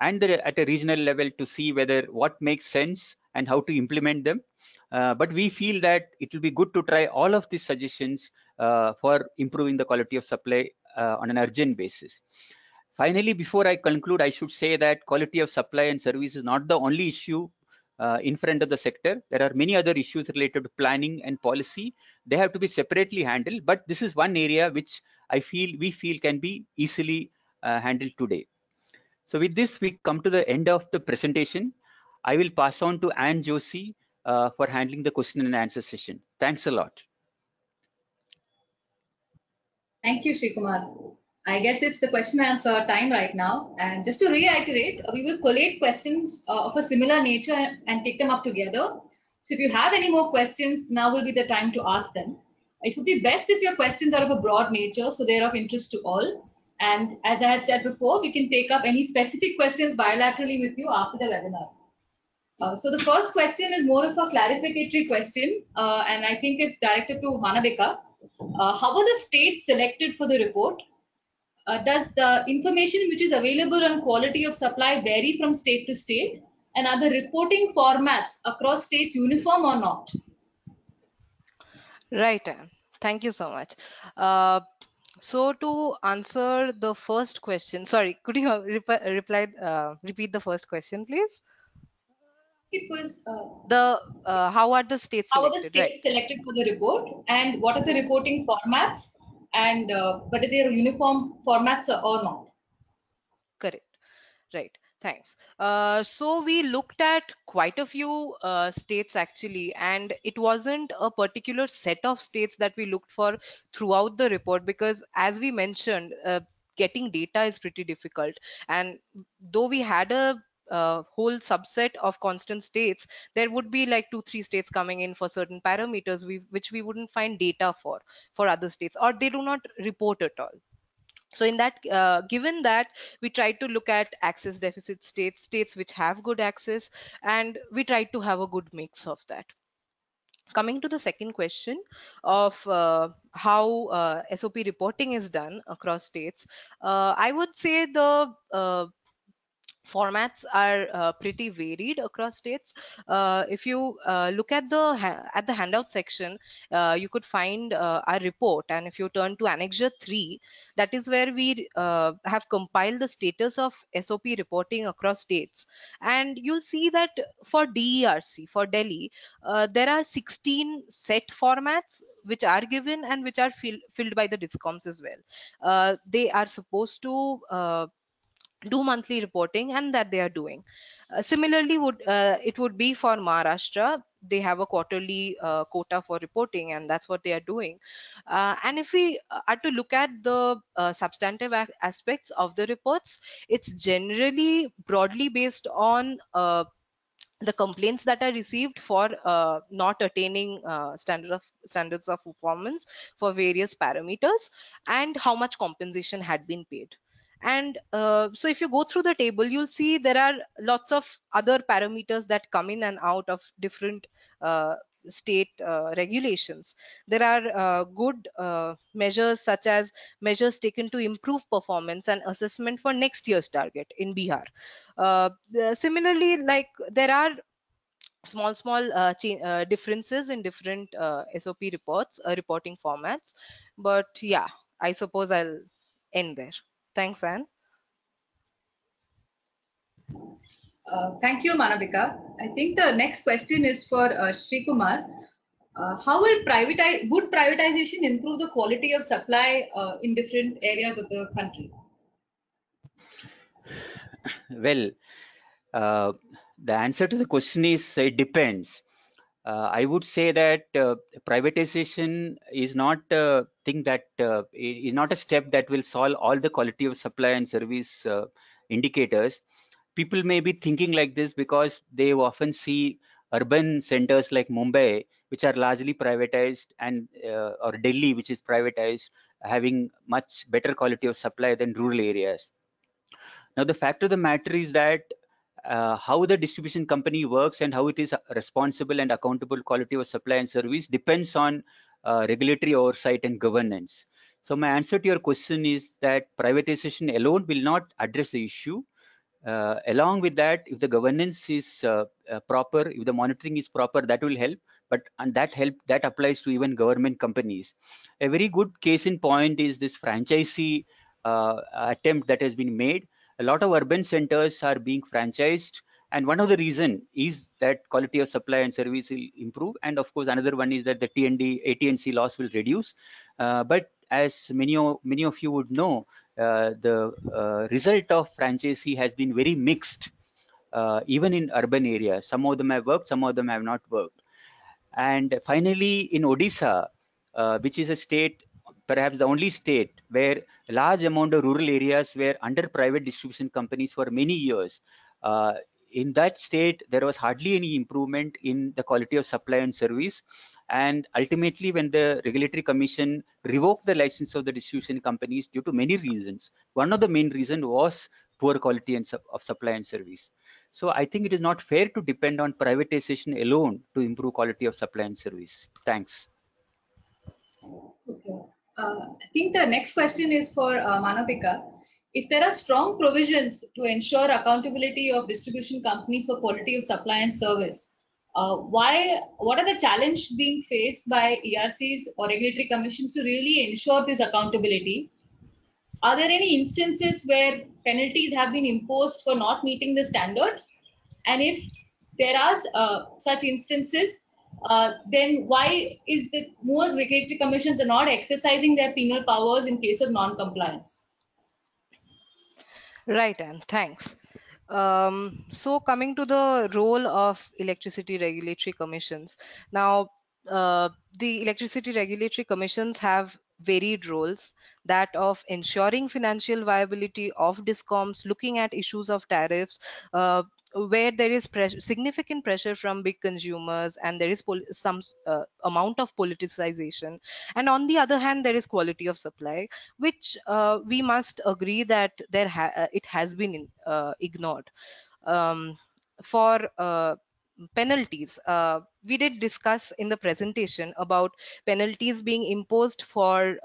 and the, at a regional level to see whether what makes sense and how to implement them. Uh, but we feel that it will be good to try all of these suggestions uh, for improving the quality of supply uh, on an urgent basis. Finally, before I conclude, I should say that quality of supply and service is not the only issue uh, in front of the sector. There are many other issues related to planning and policy. They have to be separately handled, but this is one area which I feel we feel can be easily uh, handled today. So with this, we come to the end of the presentation. I will pass on to Ann Josey uh, for handling the question and answer session. Thanks a lot. Thank you, Srikumar. I guess it's the question answer time right now. And just to reiterate, we will collate questions uh, of a similar nature and take them up together. So if you have any more questions, now will be the time to ask them. It would be best if your questions are of a broad nature, so they're of interest to all. And as I had said before, we can take up any specific questions bilaterally with you after the webinar. Uh, so the first question is more of a clarificatory question, uh, and I think it's directed to Manabika. Uh, how were the states selected for the report? Uh, does the information which is available on quality of supply vary from state to state? And are the reporting formats across states uniform or not? Right, Thank you so much. Uh, so to answer the first question, sorry, could you rep reply, uh, repeat the first question, please? It was uh, the uh, how are the states how selected? are the states selected for the report, and what are the reporting formats, and uh, whether they are uniform formats or not? Correct. Right. Thanks. Uh, so we looked at quite a few uh, states actually, and it wasn't a particular set of states that we looked for throughout the report because, as we mentioned, uh, getting data is pretty difficult. And though we had a uh, whole subset of constant states, there would be like two, three states coming in for certain parameters we, which we wouldn't find data for for other states, or they do not report at all. So in that uh, given that we tried to look at access deficit states states which have good access and we tried to have a good mix of that. Coming to the second question of uh, how uh, sop reporting is done across states uh, i would say the uh, formats are uh, pretty varied across states. Uh, if you uh, look at the at the handout section, uh, you could find uh, our report, and if you turn to Annexure 3, that is where we uh, have compiled the status of SOP reporting across states, and you'll see that for DERC, for Delhi, there are 16 set formats which are given and which are fill, filled by the discoms as well. they are supposed to do monthly reporting and that they are doing. Uh, similarly would uh, it would be for maharashtra. They have a quarterly uh, quota for reporting and that's what they are doing. Uh, and if we are to look at the uh, substantive aspects of the reports it's generally broadly based on uh, the complaints that are received for uh, not attaining uh, standard of standards of performance for various parameters and how much compensation had been paid and uh, so if you go through the table you'll see there are lots of other parameters that come in and out of different uh, state uh, regulations. There are uh, good uh, measures such as measures taken to improve performance and assessment for next year's target in bihar. Uh, similarly like there are small small uh, uh, differences in different uh, sop reports reporting formats. But yeah i suppose i'll end there Thanks, Ann. Uh, thank you, Manabika. I think the next question is for uh, Sri Kumar. Uh, how will privatize, would privatization improve the quality of supply uh, in different areas of the country? Well, Uh, the answer to the question is it depends. Uh, I would say that uh, privatization is not a thing that uh, is not a step that will solve all the quality of supply and service indicators. People may be thinking like this because they often see urban centers like Mumbai, which are largely privatized, and uh, or Delhi, which is privatized, having much better quality of supply than rural areas. Now, the fact of the matter is that uh, how the distribution company works and how it is responsible and accountable quality of supply and service depends on uh, regulatory oversight and governance. So my answer to your question is that privatization alone will not address the issue. Uh, along with that, if the governance is uh, uh, proper, if the monitoring is proper, that will help. But and that help that applies to even government companies. A very good case in point is this franchisee uh, attempt that has been made a lot of urban centers are being franchised and one of the reason is that quality of supply and service will improve and of course another one is that the T&D AT&C loss will reduce. Uh, but as many of many of you would know uh, the uh, result of franchisee has been very mixed uh, even in urban areas some of them have worked some of them have not worked. And finally in odisha uh, which is a state perhaps the only state where a large amount of rural areas were under private distribution companies for many years. Uh, in that state, there was hardly any improvement in the quality of supply and service. And ultimately, when the regulatory commission revoked the license of the distribution companies due to many reasons, one of the main reason was poor quality and of supply and service. So I think it is not fair to depend on privatization alone to improve quality of supply and service. Thanks. Okay. Uh, I think the next question is for uh, Manabika. If there are strong provisions to ensure accountability of distribution companies for quality of supply and service, uh, why? What are the challenges being faced by ERCs or regulatory commissions to really ensure this accountability? Are there any instances where penalties have been imposed for not meeting the standards? And if there are uh, such instances, uh, then why is the more regulatory commissions are not exercising their penal powers in case of non-compliance? Right, and thanks. Um, so coming to the role of electricity regulatory commissions. Now, uh, the electricity regulatory commissions have varied roles that of ensuring financial viability of discoms looking at issues of tariffs uh, where there is pressure, significant pressure from big consumers and there is some uh, amount of politicization. And on the other hand there is quality of supply which uh, we must agree that there ha uh, it has been uh, ignored. Um, for uh, penalties uh, we did discuss in the presentation about penalties being imposed for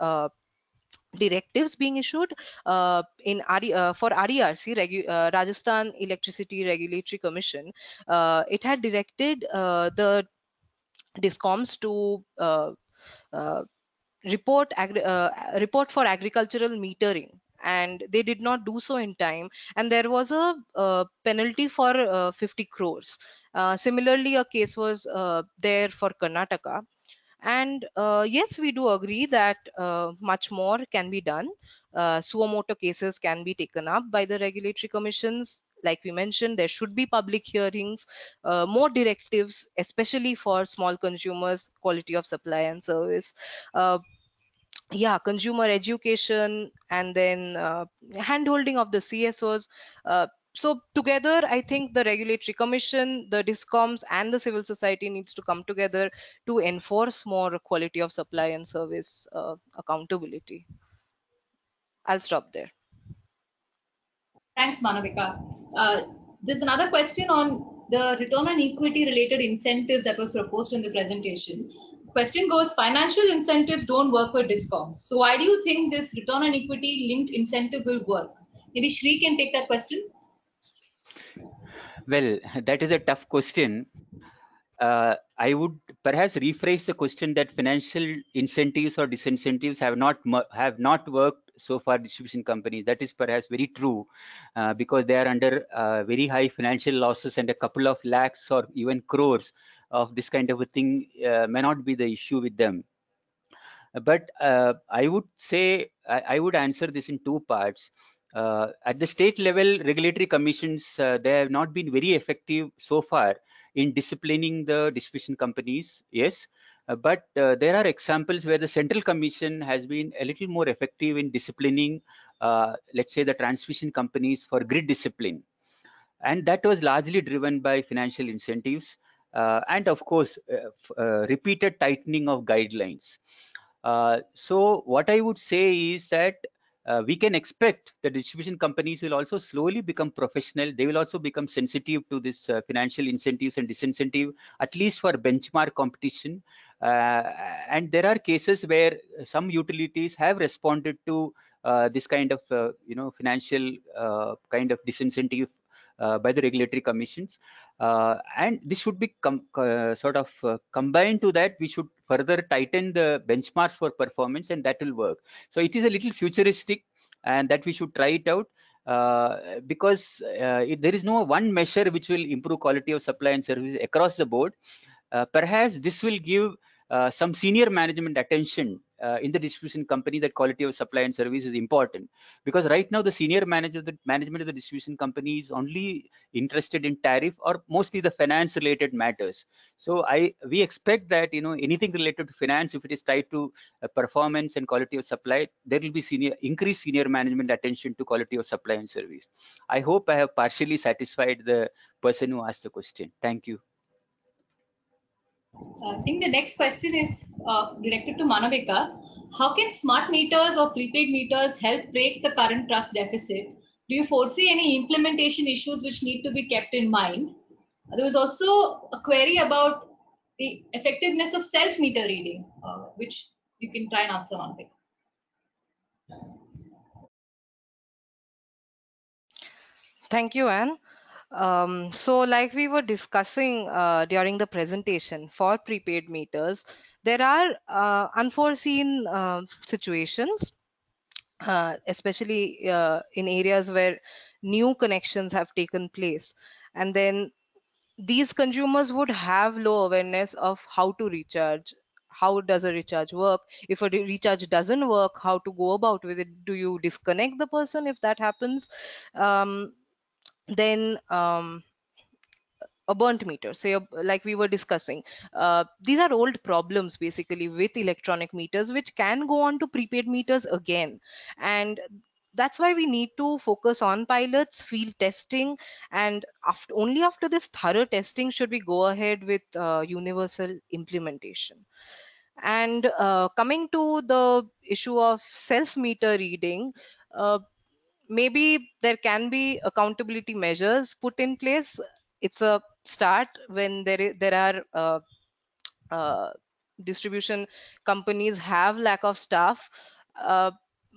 directives being issued uh, in uh, for RERC, uh, Rajasthan Electricity Regulatory Commission. Uh, it had directed uh, the discoms to uh, report report for agricultural metering. And they did not do so in time. And there was a penalty for 50 crores. Similarly a case was there for karnataka and uh, yes, we do agree that uh, much more can be done. Uh, suo motu cases can be taken up by the regulatory commissions. Like we mentioned, there should be public hearings, uh, more directives, especially for small consumers, quality of supply and service. Uh, yeah consumer education and then uh, handholding of the csos uh, so together i think the regulatory commission the discoms and the civil society needs to come together to enforce more quality of supply and service uh, accountability. I'll stop there. Thanks manabika. Uh, there's another question on the return on equity related incentives that was proposed in the presentation. Question goes financial incentives don't work for discoms. So why do you think this return on equity linked incentive will work? Maybe shri can take that question well, that is a tough question. Uh, I would perhaps rephrase the question that financial incentives or disincentives have not have not worked so far. Distribution companies that is perhaps very true uh, because they are under uh, very high financial losses and a couple of lakhs or even crores of this kind of a thing uh, may not be the issue with them. But uh, I would say I, I would answer this in two parts uh, at the state level, regulatory commissions, uh, they have not been very effective so far in disciplining the distribution companies, yes. Uh, but uh, there are examples where the central commission has been a little more effective in disciplining, uh, let's say, the transmission companies for grid discipline. And that was largely driven by financial incentives uh, and, of course, repeated tightening of guidelines. so what I would say is that uh, we can expect the distribution companies will also slowly become professional. They will also become sensitive to this uh, financial incentives and disincentive, at least for benchmark competition. Uh, and there are cases where some utilities have responded to uh, this kind of, uh, you know, financial uh, kind of disincentive by the regulatory commissions uh, and this should be uh, sort of combined to that we should further tighten the benchmarks for performance and that will work so it is a little futuristic and that we should try it out uh, because uh, it, there is no one measure which will improve quality of supply and service across the board. Uh, perhaps this will give some senior management attention uh, in the distribution company that quality of supply and service is important. Because right now the senior manager the management of the distribution company is only interested in tariff or mostly the finance related matters. So i we expect that you know anything related to finance if it is tied to uh, performance and quality of supply there will be senior increased senior management attention to quality of supply and service. I hope i have partially satisfied the person who asked the question. Thank you I think the next question is uh, directed to Manabika. How can smart meters or prepaid meters help break the current trust deficit? Do you foresee any implementation issues which need to be kept in mind? There was also a query about the effectiveness of self meter reading, uh, which you can try and answer, Manabika. Thank you, Ann. Um, so like we were discussing uh, during the presentation for prepaid meters, there are uh, unforeseen uh, situations, uh, especially uh, in areas where new connections have taken place. And then these consumers would have low awareness of how to recharge. How does a recharge work? If a recharge doesn't work how to go about with it? Do you disconnect the person if that happens? Um, then um, a burnt meter. Say like we were discussing uh, these are old problems basically with electronic meters which can go on to prepaid meters again. And that's why we need to focus on pilots field testing and after, only after this thorough testing should we go ahead with uh, universal implementation. And uh, coming to the issue of self meter reading uh, maybe there can be accountability measures put in place. It's a start when there there are uh, uh, distribution companies have lack of staff uh,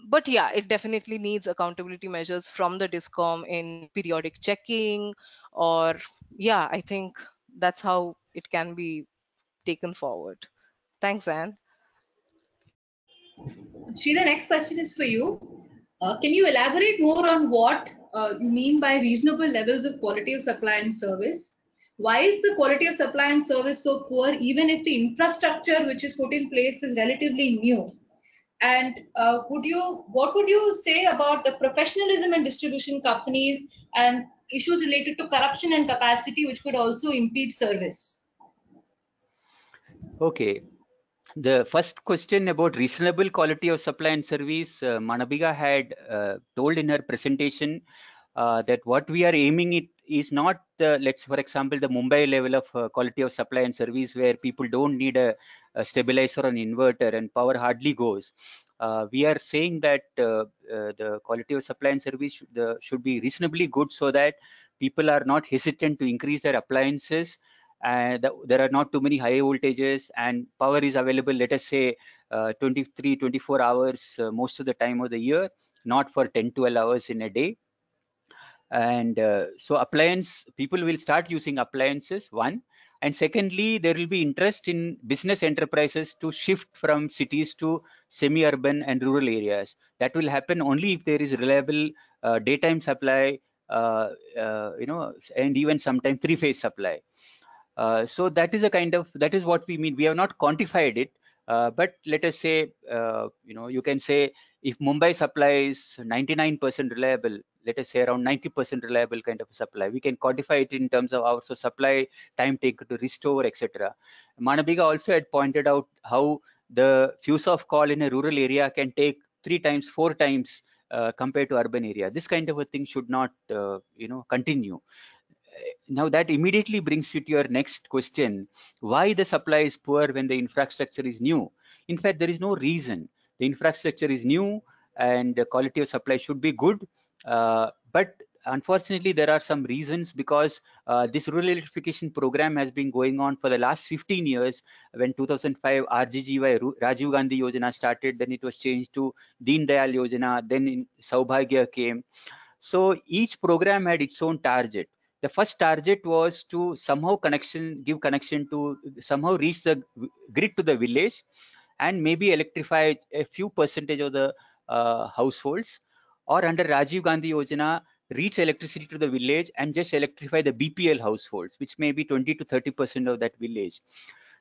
but yeah it definitely needs accountability measures from the discom in periodic checking or yeah i think that's how it can be taken forward. Thanks ann. Shri, the next question is for you. Uh, can you elaborate more on what uh, you mean by reasonable levels of quality of supply and service? Why is the quality of supply and service so poor, even if the infrastructure which is put in place is relatively new? And uh, would you, what would you say about the professionalism and distribution companies and issues related to corruption and capacity, which could also impede service? Okay, the first question about reasonable quality of supply and service, uh, Manabika had uh, told in her presentation uh, that what we are aiming it is not let's for example, the Mumbai level of uh, quality of supply and service where people don't need a, a stabilizer or an inverter and power hardly goes. Uh, we are saying that uh, the quality of supply and service should, should be reasonably good so that people are not hesitant to increase their appliances and there are not too many high voltages and power is available let us say uh, 23 24 hours uh, most of the time of the year not for 10 12 hours in a day. And uh, so appliance people will start using appliances one. And secondly there will be interest in business enterprises to shift from cities to semi-urban and rural areas. That will happen only if there is reliable uh, daytime supply uh, you know and even sometimes three phase supply uh, so that is a kind of that is what we mean we have not quantified it uh, but let us say uh, you know you can say if Mumbai supply is 99% reliable, let us say around 90% reliable kind of supply, we can quantify it in terms of our of supply, time taken to restore, etc. Manabika also had pointed out how the fuse off call in a rural area can take three times, four times uh, compared to urban area. This kind of a thing should not, uh, you know, continue. Now that immediately brings you to your next question: Why the supply is poor when the infrastructure is new? In fact, there is no reason. The infrastructure is new, and the quality of supply should be good. Uh, but unfortunately there are some reasons because uh, this rural electrification program has been going on for the last 15 years when 2005 rggy rajiv gandhi yojana started then it was changed to deen dayal yojana then in saubhagya came so each program had its own target the first target was to somehow connection give connection to somehow reach the grid to the village and maybe electrify a few percentage of the uh, households or under rajiv gandhi yojana reach electricity to the village and just electrify the BPL households, which may be 20 to 30% of that village.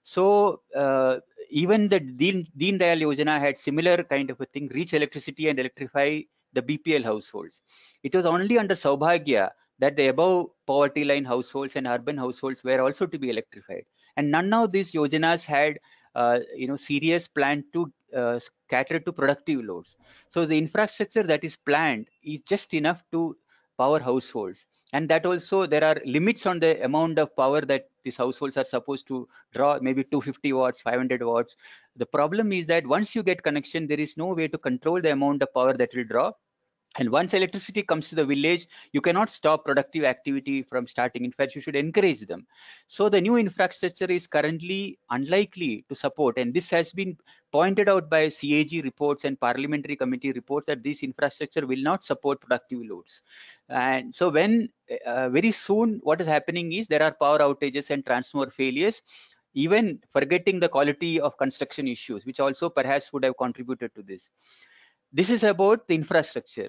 So uh, even the Deen, Deen Dayal Yojana had similar kind of a thing, reach electricity and electrify the BPL households. It was only under Saubhagya that the above poverty line households and urban households were also to be electrified. And none of these yojanas had uh, you know serious plan to uh, cater to productive loads. So the infrastructure that is planned is just enough to power households. And that also there are limits on the amount of power that these households are supposed to draw maybe 250 watts 500 watts. The problem is that once you get connection there is no way to control the amount of power that will draw and once electricity comes to the village you cannot stop productive activity from starting. In fact you should encourage them. So the new infrastructure is currently unlikely to support. And this has been pointed out by cag reports and parliamentary committee reports that this infrastructure will not support productive loads. And so when uh, very soon what is happening is there are power outages and transformer failures even forgetting the quality of construction issues which also perhaps would have contributed to this. This is about the infrastructure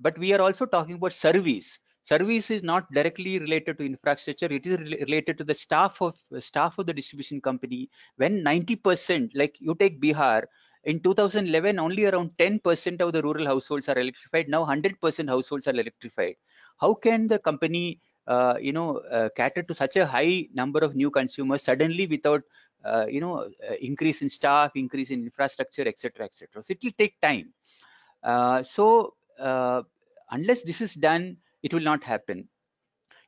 but we are also talking about service. Service is not directly related to infrastructure. It is re related to the staff of staff of the distribution company. When 90 percent like you take bihar in 2011 only around 10 percent of the rural households are electrified. Now 100 percent households are electrified. How can the company uh, you know uh, cater to such a high number of new consumers suddenly without uh, you know uh, increase in staff increase in infrastructure etc etc so it will take time. Uh, so uh, unless this is done, it will not happen.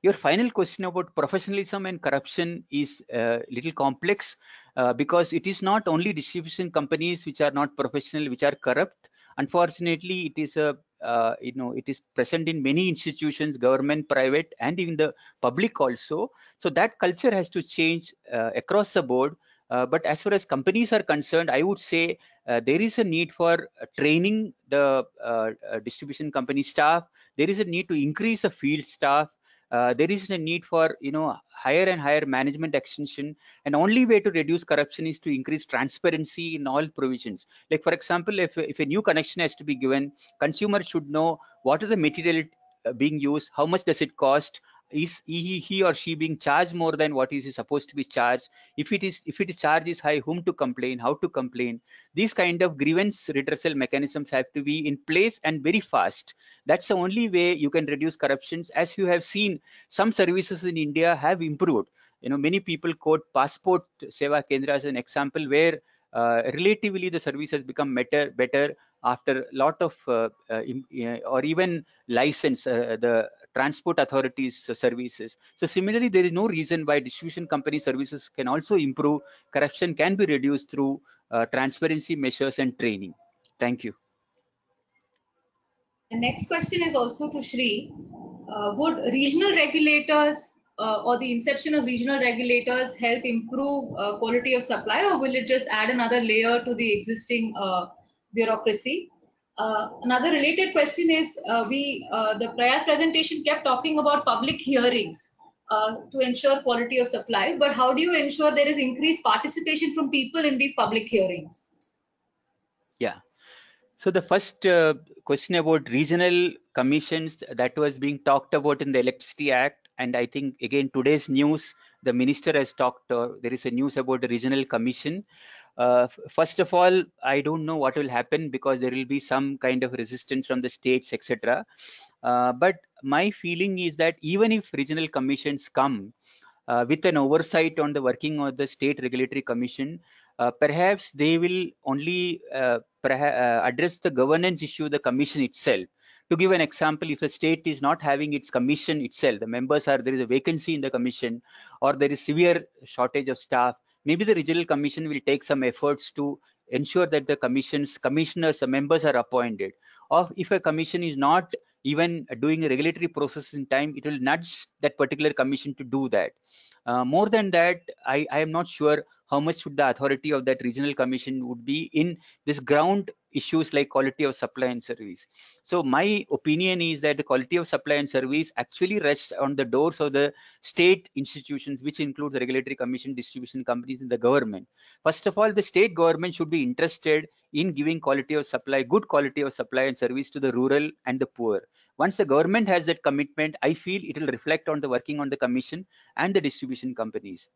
Your final question about professionalism and corruption is a uh, little complex uh, because it is not only distribution companies which are not professional, which are corrupt. Unfortunately, it is a uh, you know it is present in many institutions government private and even the public also so that culture has to change uh, across the board uh, but as far as companies are concerned, I would say uh, there is a need for uh, training the uh, uh, distribution company staff. There is a need to increase the field staff. There is a need for you know higher and higher management extension and only way to reduce corruption is to increase transparency in all provisions like for example if, if a new connection has to be given consumers should know what is the material being used how much does it cost is he, he or she being charged more than what is supposed to be charged? If it is if it is charge is high whom to complain? How to complain? These kind of grievance redressal mechanisms have to be in place and very fast. That's the only way you can reduce corruptions. As you have seen some services in india have improved. You know many people quote passport seva kendra as an example where uh, relatively the service has become better better after a lot of uh, uh, or even license uh, the transport authorities services. So similarly, there is no reason why distribution company services can also improve. Corruption can be reduced through uh, transparency measures and training. Thank you. The next question is also to Shri. Uh, would regional regulators uh, or the inception of regional regulators help improve uh, quality of supply or will it just add another layer to the existing uh, bureaucracy? Uh, another related question is uh, we uh, the Prayas presentation kept talking about public hearings uh, to ensure quality of supply, but how do you ensure there is increased participation from people in these public hearings? Yeah. So the first uh, question about regional commissions that was being talked about in the Electricity Act, and I think again today's news, the minister has talked. there is a news about the regional commission. Uh, first of all, I don't know what will happen because there will be some kind of resistance from the states, etc. Uh, but my feeling is that even if regional commissions come uh, with an oversight on the working of the state regulatory commission, uh, perhaps they will only uh, uh, address the governance issue, the commission itself. To give an example, if the state is not having its commission itself, the members are, there is a vacancy in the commission or there is severe shortage of staff, maybe the regional commission will take some efforts to ensure that the commission's commissioners, the members are appointed. Or if a commission is not even doing a regulatory process in time, it will nudge that particular commission to do that. Uh, more than that, I, I am not sure how much should the authority of that regional commission would be in this ground issues like quality of supply and service. So my opinion is that the quality of supply and service actually rests on the doors of the state institutions, which include the regulatory commission, distribution companies, and the government. First of all, the state government should be interested in giving quality of supply, good quality of supply and service to the rural and the poor. Once the government has that commitment, I feel it will reflect on the working on the commission and the distribution companies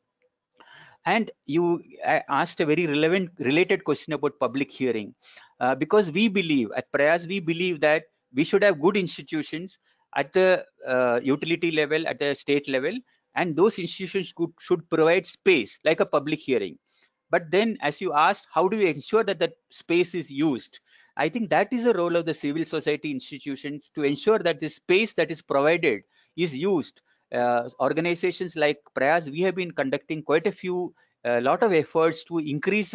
and you asked a very relevant related question about public hearing. Uh, because we believe at prayas we believe that we should have good institutions at the uh, utility level at the state level and those institutions could, should provide space like a public hearing. But then as you asked how do we ensure that that space is used? I think that is the role of the civil society institutions to ensure that the space that is provided is used. uh, organizations like Prayas, we have been conducting quite a few, a lot of efforts to increase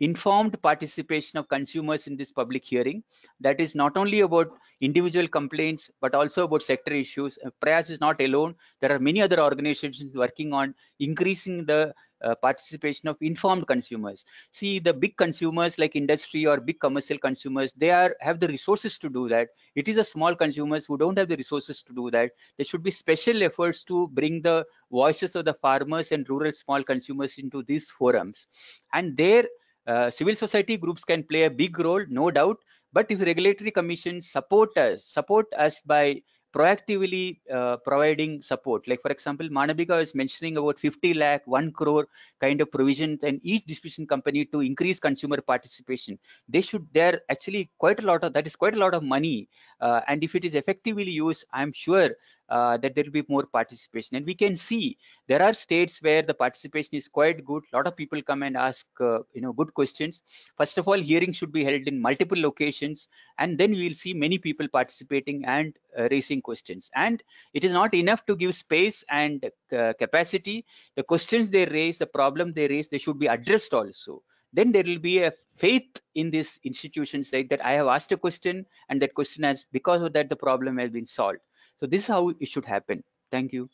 informed participation of consumers in this public hearing. That is not only about individual complaints, but also about sector issues. Uh, Prayas is not alone. There are many other organizations working on increasing the uh, participation of informed consumers. See the big consumers like industry or big commercial consumers they are have the resources to do that. It is the small consumers who don't have the resources to do that. There should be special efforts to bring the voices of the farmers and rural small consumers into these forums. And there uh, civil society groups can play a big role no doubt. But if regulatory commissions support us support us by proactively uh, providing support. Like for example, Manabika is mentioning about 50 lakh, 1 crore kind of provision and each distribution company to increase consumer participation. They should, they're actually quite a lot of, that is quite a lot of money. Uh, and if it is effectively used, I'm sure uh, that there will be more participation. And we can see there are states where the participation is quite good. A lot of people come and ask, uh, you know, good questions. First of all, hearings should be held in multiple locations, and then we will see many people participating and uh, raising questions. And it is not enough to give space and uh, capacity. The questions they raise, the problem they raise, they should be addressed also then there will be a faith in this institution saying that I have asked a question and that question has, because of that, the problem has been solved. So this is how it should happen. Thank you.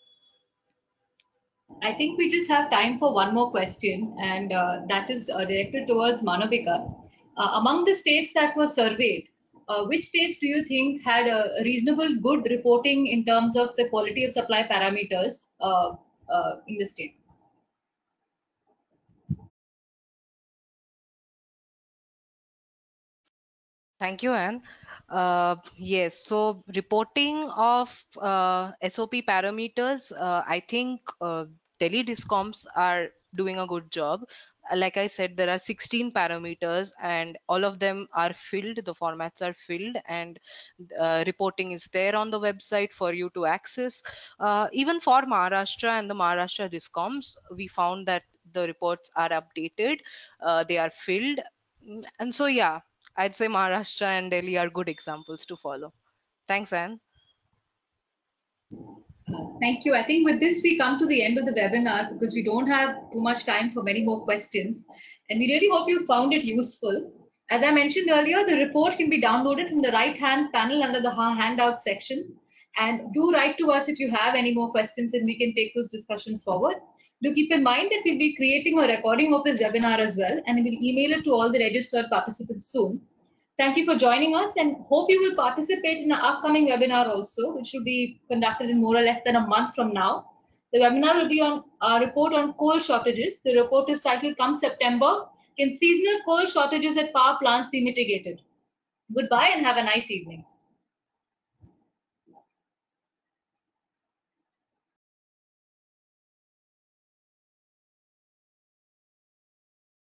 I think we just have time for one more question, and uh, that is uh, directed towards Manabika. Uh, among the states that were surveyed, uh, which states do you think had a reasonable good reporting in terms of the quality of supply parameters uh, uh, in the state? Thank you, Ann. Uh, yes, so reporting of uh, SOP parameters, uh, I think uh, Delhi discoms are doing a good job. Uh, like I said, there are 16 parameters and all of them are filled. The formats are filled and uh, reporting is there on the website for you to access. even for Maharashtra and the Maharashtra discoms, we found that the reports are updated. they are filled. And so, yeah, I'd say Maharashtra and Delhi are good examples to follow. Thanks, Ann. Thank you. I think with this, we come to the end of the webinar because we don't have too much time for many more questions. And we really hope you found it useful. As I mentioned earlier, the report can be downloaded from the right-hand panel under the handout section. And do write to us if you have any more questions and we can take those discussions forward. Do keep in mind that we'll be creating a recording of this webinar as well and we'll email it to all the registered participants soon. Thank you for joining us and hope you will participate in our upcoming webinar also, which will be conducted in more or less than a month from now. The webinar will be on our report on coal shortages. The report is titled Come September, Can Seasonal Coal Shortages at Power Plants Be Mitigated? Goodbye and have a nice evening.